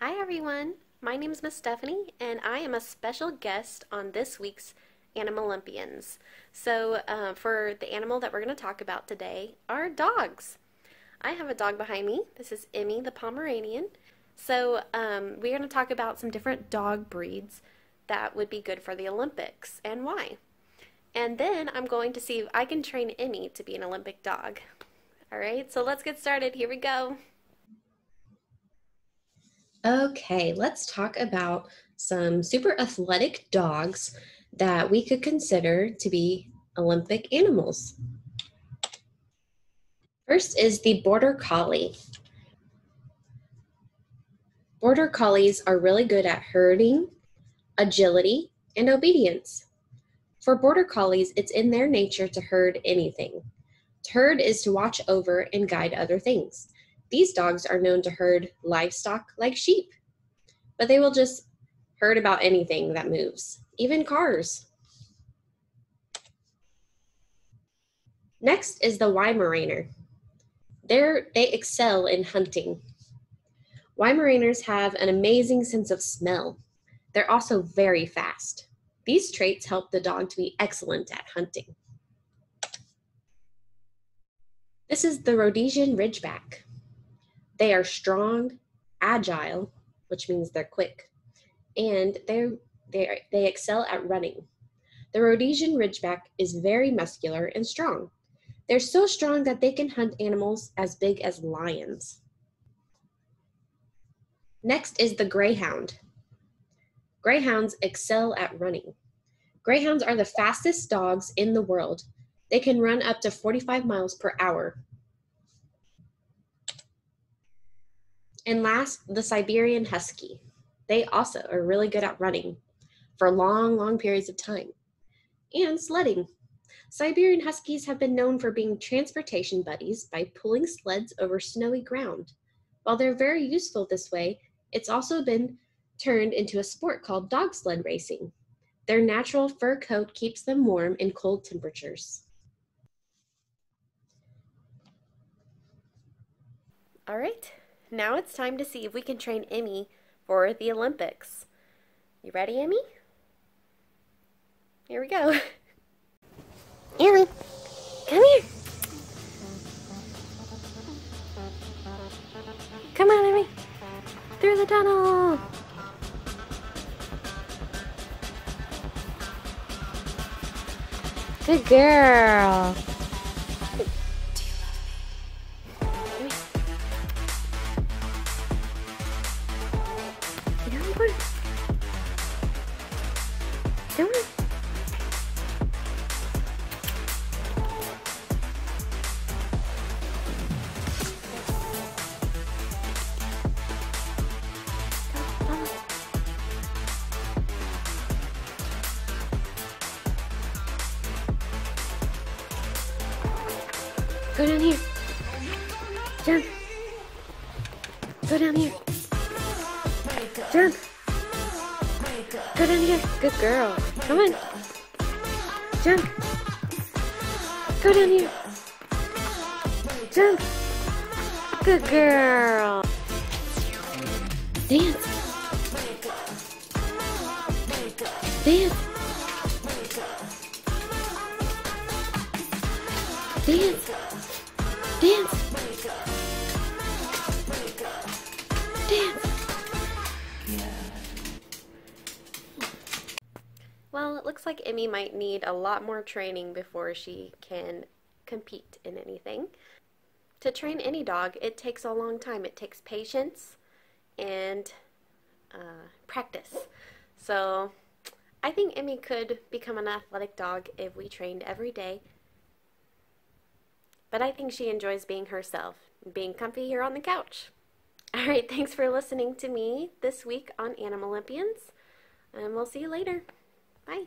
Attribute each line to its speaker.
Speaker 1: Hi everyone, my name is Miss Stephanie and I am a special guest on this week's Animalympians. So uh, for the animal that we're going to talk about today are dogs. I have a dog behind me. This is Emmy the Pomeranian. So um, we're going to talk about some different dog breeds that would be good for the Olympics and why. And then I'm going to see if I can train Emmy to be an Olympic dog. All right, so let's get started. Here we go.
Speaker 2: Okay, let's talk about some super athletic dogs that we could consider to be Olympic animals. First is the Border Collie. Border Collies are really good at herding, agility, and obedience. For Border Collies, it's in their nature to herd anything. To herd is to watch over and guide other things. These dogs are known to herd livestock like sheep, but they will just herd about anything that moves, even cars. Next is the Weimaraner. They're, they excel in hunting. Weimaraners have an amazing sense of smell. They're also very fast. These traits help the dog to be excellent at hunting. This is the Rhodesian Ridgeback. They are strong, agile, which means they're quick, and they're, they they excel at running. The Rhodesian Ridgeback is very muscular and strong. They're so strong that they can hunt animals as big as lions. Next is the Greyhound. Greyhounds excel at running. Greyhounds are the fastest dogs in the world. They can run up to 45 miles per hour. And last, the Siberian Husky. They also are really good at running for long, long periods of time and sledding. Siberian Huskies have been known for being transportation buddies by pulling sleds over snowy ground. While they're very useful this way, it's also been turned into a sport called dog sled racing. Their natural fur coat keeps them warm in cold temperatures.
Speaker 1: All right, now it's time to see if we can train Emmy for the Olympics. You ready, Emmy? Here we go. Emmy, come here. Come on, Emmy. Through the tunnel. Good girl. Go down here. Jump. Go down here. Jump. Go down here. Good girl. Come on. Jump. Go down here. Jump. Good girl. Dance. Dance. Dance. Dance. Dance. Well, it looks like Emmy might need a lot more training before she can compete in anything. To train any dog, it takes a long time. It takes patience and uh, practice. So I think Emmy could become an athletic dog if we trained every day. But I think she enjoys being herself, being comfy here on the couch. All right, thanks for listening to me this week on Animalympians, and we'll see you later. Bye.